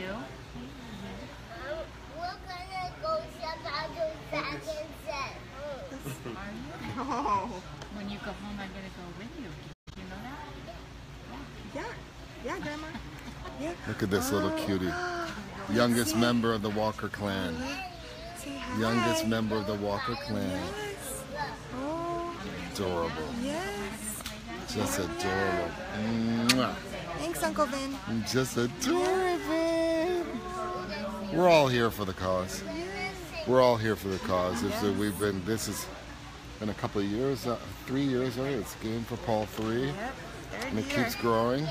you. We're gonna go shop out the back and Oh, When you go home, I'm gonna go with you. You know that? yeah. Yeah, Grandma. Yeah. Look at this little cutie. Youngest member of the Walker clan. Say. Youngest member of the Walker clan. Yes. Oh, Adorable. yes. Just adorable. Mwah. Thanks, Uncle Vin. Just adorable. We're all here for the cause. We're all here for the cause. It's, uh, we've been. This has been a couple of years, uh, three years already. It's game for Paul three, yep. and it year. keeps growing.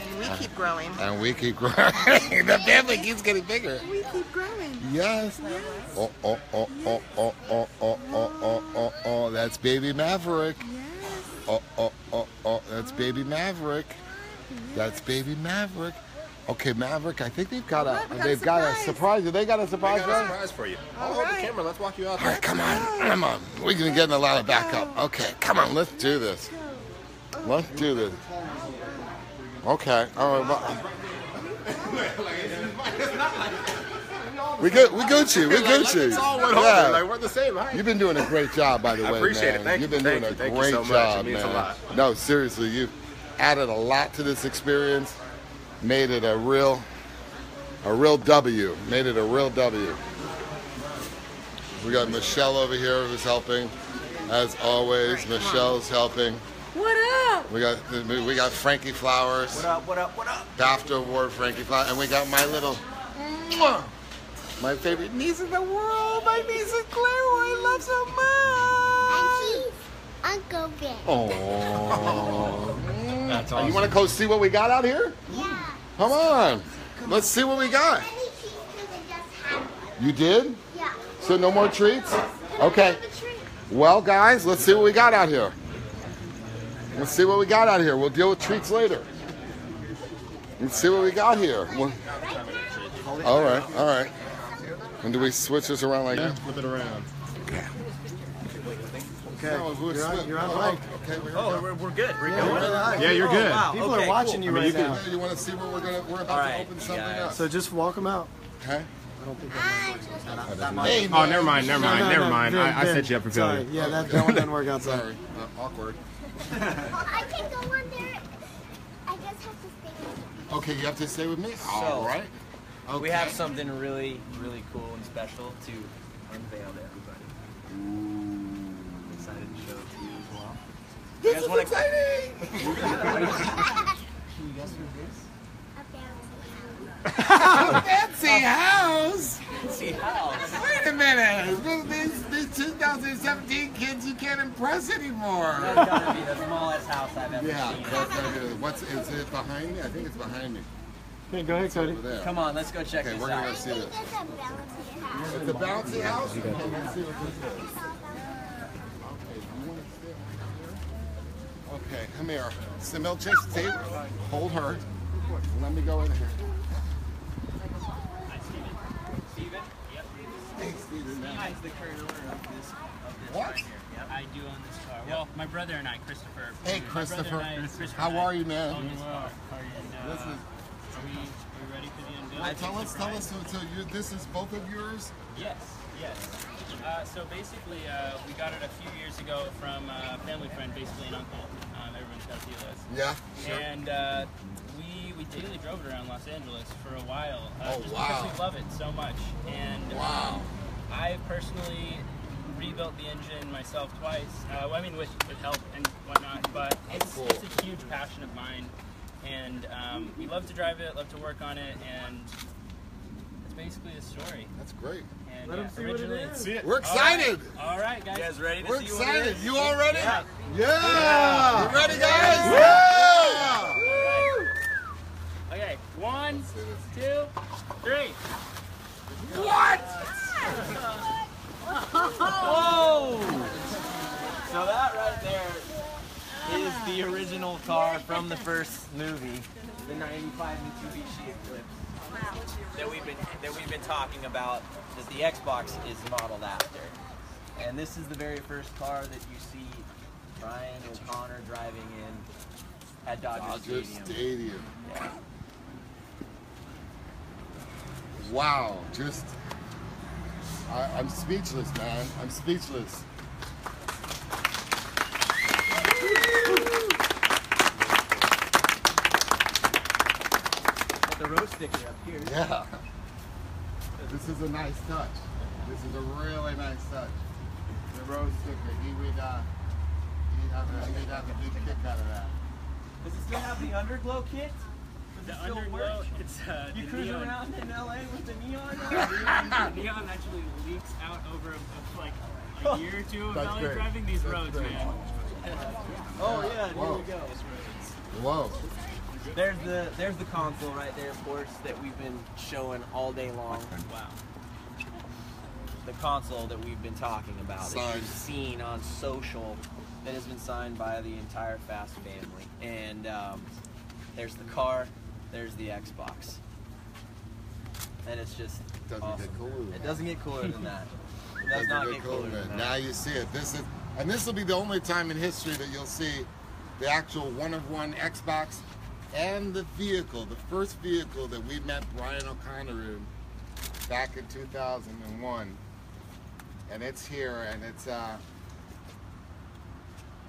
And we keep growing. And we keep growing. the family keeps getting bigger. We keep growing. Yes. yes. Oh, oh, oh, yes. oh, oh, oh, oh, oh, oh, oh, That's baby Maverick. Yes. Oh, oh, oh, oh. That's baby Maverick. Yes. That's baby Maverick. Okay, Maverick. I think they've got a. What? We got they've got a surprise. surprise. They got a I surprise? got a for us? surprise for you. All I'll hold the camera. Let's walk you out All right, there. come on, come on. We're gonna get in a lot of backup. Okay, come on. Let's do this. Let's do this. Okay. All right. well- We go. We Gucci. We Like- like Gucci. it's all one over. Yeah. Like we're the same height. You've been doing a great job, by the I way. appreciate man. it. Thank You've been Thank doing you. a Thank you great so much. It job, means a man. lot. No, seriously, you've added a lot to this experience. Made it a real, a real W. Made it a real W. We got Michelle over here who's helping, as always. Michelle's helping. What up? We got we got Frankie Flowers, What up? What up? What up? BAFTA Award Frankie Flowers, and we got my little, mwah, my favorite niece in the world, my niece Claire, who I love so much. And she's Uncle Ben. Oh. That's You want to go see what we got out here? Yeah. Come on. Let's see what we got. I think she's gonna just have one. You did? Yeah. So no more treats? Okay. Well, guys, let's see what we got out here. Let's see what we got out here. We'll deal with treats later. Let's see what we got here. Well- all right, all right. And do we switch this around like that? Flip it around. Okay, No, we're you're on, you're on oh, mic. Okay, we're Oh, we're, we're good. We're Yeah, going. we're live. Yeah, you're Oh, good. wow. People okay, are watching cool. you I mean, right you can- now. You want to see what we're gonna? We're about All to open something guys. up. So just walk them out. Okay. I don't think Hey, Oh, never mind. Never mind. No, no, never no, mind. Vin, I, I set you up for Sorry. failure. Yeah, that, that one doesn't work outside. Sorry. Uh, awkward. I can go on there. I just have to stay. Okay, you have to stay with me. So, All right. Okay. We have something really, really cool and special to unveil to everybody. I'm excited to show it to you as well. This guys is wanna- exciting. Can you guess who this? A fancy house. See how? Wait a minute. These, these 2017 kids you can't impress anymore. That's gotta be the smallest house I've ever Yeah, seen. that's not good. What's is it behind me? I think it's behind me. Okay, go ahead, Cody. Come on, let's go check Okay, this we're gonna out. go see this. It's a bouncy house. It's a bouncy house. Okay, let's see what this is. Okay, you want to stay over here? Okay, come here. Simil, just stay. Hold her. Let me go in here. Steven? Yep. Steven. man. The current owner of this, of this What? car here. Yep. I do own this car. Well, my brother and I, Christopher. Hey, Christopher. I, Christopher How are you, man? Own this car. And, uh, This is- are we, are we ready for the unveiling? Tell us, tell us. So, so you, this is both of yours. Yes, yes. Uh, so basically, uh, we got it a few years ago from a family friend, basically an uncle. Um, everyone's got dealers. Yeah. Sure. And uh, we we daily drove it around Los Angeles for a while. Uh, Oh, just wow. Because we love it so much. And Wow. um, I personally rebuilt the engine myself twice. Uh, well, I mean, with, with help and whatnot. But it's, cool. it's a huge passion of mine. And um, we love to drive it, love to work on it, and it's basically the story. That's great. And Let yeah, 'em see what it originally. See it? We're excited. all right, guys. You guys ready to We're see what it excited. is? You all ready? Yeah. Yeah. You ready, guys? Yeah. Okay, one, two, three. What? Whoa! So that right there is the original car from the first movie, the '95 Mitsubishi Eclipse. That we've been that we've been talking about that the Xbox is modeled after. And this is the very first car that you see Brian O'Conner driving in at Dodger, Dodger Stadium. Stadium. Yeah. Wow, just I, I'm speechless, man. I'm speechless. Got the roast sticker up here. Yeah. This is a nice touch. This is a really nice touch. The rose sticker. He would uh, he'd have a, he'd have a big kick out of that. Does it still have the underglow kit? Does The it still underglow, work? it's uh, You the cruise neon. around in LA with the neon on? the neon actually leaks out over a, a- like a year or two of That's LA great. driving these That's roads, great. man. oh yeah, here Whoa. we go. Whoa. There's the there's the console right there, of course, that we've been showing all day long. Wow. The console that we've been talking about, that you've seen on social, that has been signed by the entire Fast family. And um, there's the car, there's the Xbox, and it's just Doesn't awesome. get cooler It doesn't get cooler than that. It does Doesn't get get cooler cooler than that. Now you see it. This is, and this will be the only time in history that you'll see the actual one of one Xbox and the vehicle, the first vehicle that we met Brian O'Conner in back in 2001. And it's here, and it's uh,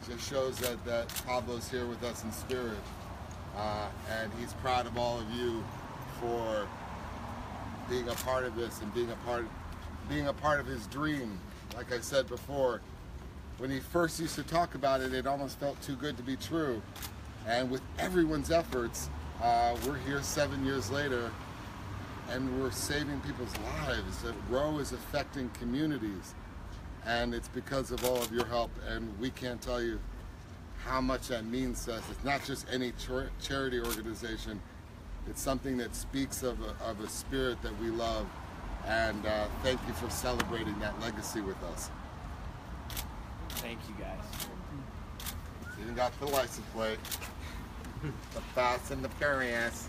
just shows that that Pablo's here with us in spirit, uh, and he's proud of all of you for being a part of this and being a part being a part of his dream. Like I said before, when he first used to talk about it, it almost felt too good to be true. And with everyone's efforts, uh, we're here seven years later, and we're saving people's lives. Row is affecting communities, and it's because of all of your help. And we can't tell you how much that means to us. It's not just any char- charity organization. It's something that speaks of a, of a spirit that we love. And uh, thank you for celebrating that legacy with us. Thank you guys. Even got the license plate. The Fast and the Furious.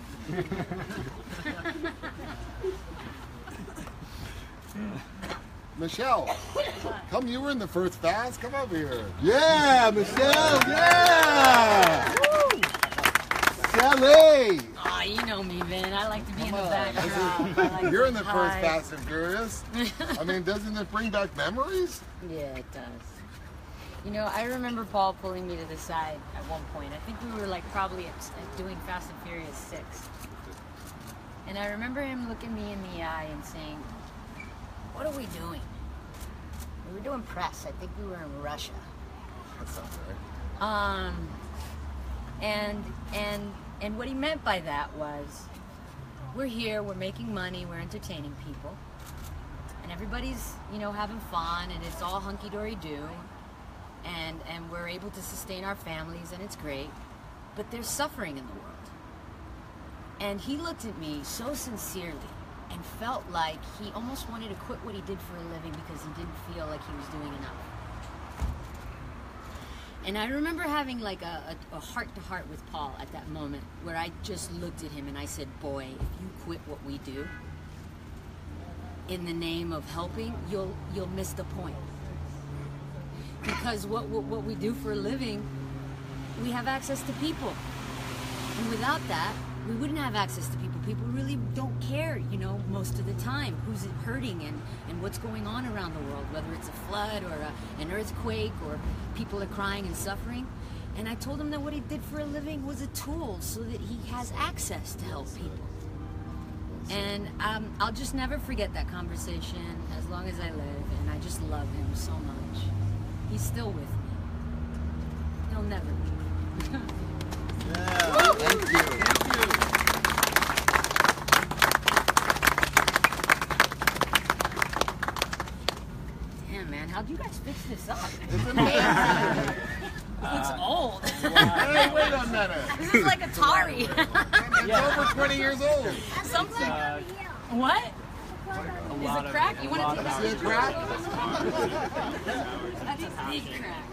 Michelle, come. You were in the first Fast. Come over here. Yeah, Michelle. Yeah. Shelly. Aw, ah, you know me, man. I like to be in the Come on. backdrop. I like You're in the first. Fast and Furious. I mean, doesn't it bring back memories? Yeah, it does. You know, I remember Paul pulling me to the side at one point. I think we were like probably at, at doing Fast and Furious 6. And I remember him looking me in the eye and saying, What are we doing? We were doing press. I think we were in Russia. That sounds right. Um, and and and what he meant by that was, we're here, we're making money, we're entertaining people, and everybody's you know having fun, and it's all hunky dory do, and and we're able to sustain our families, and it's great, but there's suffering in the world. And he looked at me so sincerely and felt like he almost wanted to quit what he did for a living because he didn't feel like he was doing enough. And I remember having like a, heart-to-heart with Paul at that moment where I just looked at him and I said, boy, if you quit what we do in the name of helping, you'll, you'll miss the point. Because what, what, what we do for a living, we have access to people. And without that, we wouldn't have access to people. People really don't care, you know, most of the time who's hurting and, and what's going on around the world, whether it's a flood or a, an earthquake or people are crying and suffering. And I told him that what he did for a living was a tool so that he has access to help people. And um, I'll just never forget that conversation as long as I live. And I just love him so much. He's still with me. He'll never leave. yeah. Thank you. Damn, man, how'd you guys fix this up? It's amazing. It's old. hey, wait a minute. this is like Atari. It's over 20 years old. Something. Uh, what? A Is lot it of- crack? You a want lot to of take See a it crack? That's a big crack.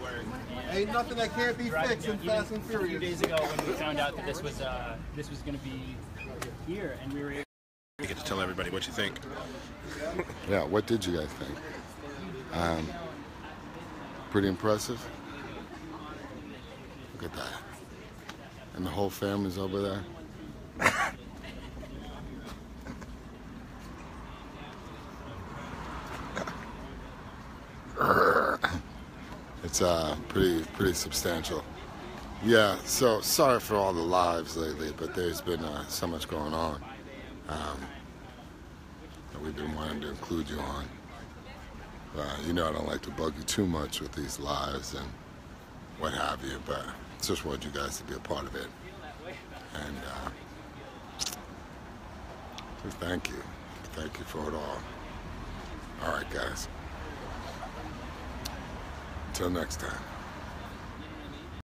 Ain't nothing that can't be fixed in Fast even and A few Furious. days ago, when we found out that this was uh, this was going to be here, and we were able You get to tell everybody what you think. Yeah, what did you guys think? Um, pretty impressive. Look at that. And the whole family's over there. It's uh, pretty pretty substantial. Yeah. So sorry for all the lives lately, but there's been uh, so much going on um, that we've been wanting to include you on. Uh, you know, I don't like to bug you too much with these lives and what have you, but I just wanted you guys to be a part of it. And uh, thank you. Thank you for it all. All right, guys. Until next time.